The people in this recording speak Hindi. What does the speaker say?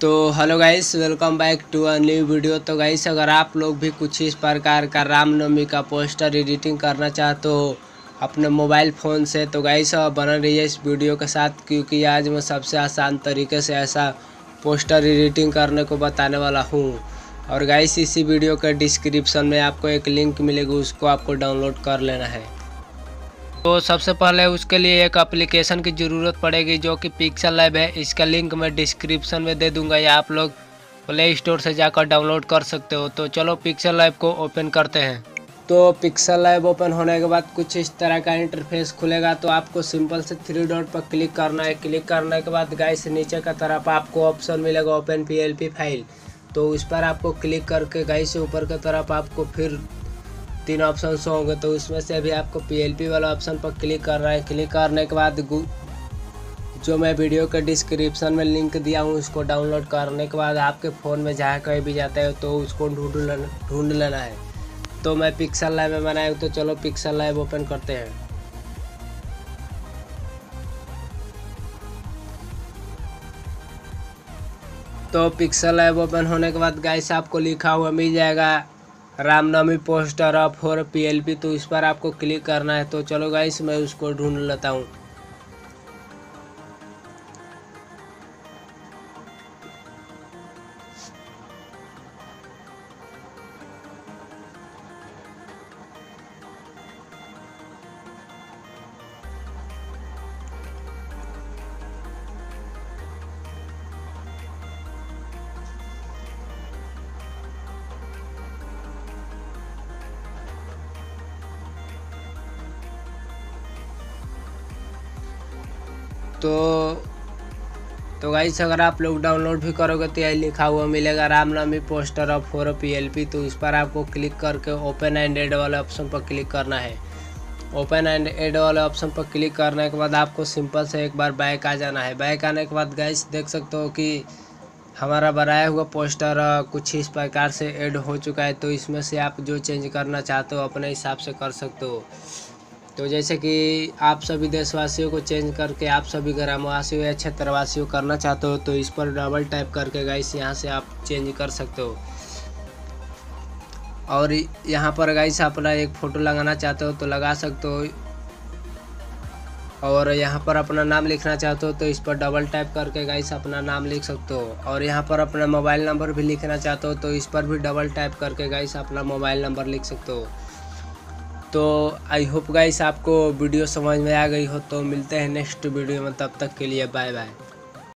तो hello guys, welcome back to a new video. तो गाइस, अगर आप लोग भी कुछ इस प्रकार का रामनवमी का पोस्टर एडिटिंग करना चाहते हो अपने मोबाइल फ़ोन से तो गाइस बना रहिए इस वीडियो के साथ, क्योंकि आज मैं सबसे आसान तरीके से ऐसा पोस्टर एडिटिंग करने को बताने वाला हूँ। और गाइस, इसी वीडियो के डिस्क्रिप्शन में आपको एक लिंक मिलेगी, उसको आपको डाउनलोड कर लेना है। तो सबसे पहले उसके लिए एक एप्लीकेशन की ज़रूरत पड़ेगी जो कि पिक्सल लैब है। इसका लिंक मैं डिस्क्रिप्शन में दे दूँगा या आप लोग प्ले स्टोर से जाकर डाउनलोड कर सकते हो। तो चलो पिक्सल लैब को ओपन करते हैं। तो पिक्सल लैब ओपन होने के बाद कुछ इस तरह का इंटरफेस खुलेगा। तो आपको सिंपल से थ्री डॉट पर क्लिक करना है। क्लिक करने के बाद गाइस नीचे का तरफ़ आपको ऑप्शन मिलेगा ओपन पीएलपी फ़ाइल तो उस पर आपको क्लिक करके गाइस ऊपर की तरफ़ आपको फिर तीन ऑप्शन होंगे तो उसमें से अभी आपको पीएलपी वाला ऑप्शन पर क्लिक करना है। क्लिक करने के बाद जो मैं वीडियो के डिस्क्रिप्शन में लिंक दिया हूँ, उसको डाउनलोड करने के बाद आपके फ़ोन में जहाँ कहीं भी जाता है तो उसको ढूंढ लेना ढूंढ लेना है। तो मैं पिक्सल लाइव में बनाया हूँ तो चलो पिक्सल लाइव ओपन करते हैं। तो पिक्सल लाइव ओपन होने के बाद गाइस आपको लिखा हुआ मिल जाएगा। Ramnavami poster of for PLP तो इस पर आपको क्लिक करना है। तो चलो गाइस मैं उसको ढूंढ लेता हूँ। तो तो गाइस अगर आप लोग डाउनलोड भी करोगे तो यही लिखा हुआ मिलेगा Ramnavami poster of for P L P तो इस पर आपको क्लिक करके ओपन एंड एड वाले ऑप्शन पर क्लिक करना है। ओपन एंड एड वाले ऑप्शन पर क्लिक करने के बाद आपको सिंपल से एक बार बैक आ जाना है। बैक आने के बाद गाइस देख सकते हो कि हमारा बनाया हुआ पोस्टर कुछ इस प्रकार से ऐड हो चुका है तो इसमें से आप जो चेंज करना चाहते हो, अपने हिसाब से कर सकते हो। तो जैसे कि आप सभी देशवासियों को चेंज करके आप सभी ग्रामवासियों या क्षेत्रवासियों करना चाहते हो तो इस पर डबल टाइप करके गाइस यहाँ से आप चेंज कर सकते हो। और यहाँ पर गाइस अपना एक फ़ोटो लगाना चाहते हो तो लगा सकते हो। और यहाँ पर अपना नाम लिखना चाहते हो तो इस पर डबल टाइप करके गाइस अपना नाम लिख सकते हो। और यहाँ पर अपना मोबाइल नंबर भी लिखना चाहते हो तो इस पर भी डबल टाइप करके गाइस अपना मोबाइल नंबर लिख सकते हो। तो आई होप गाइस आपको वीडियो समझ में आ गई हो तो मिलते हैं नेक्स्ट वीडियो में, तब तक के लिए बाय बाय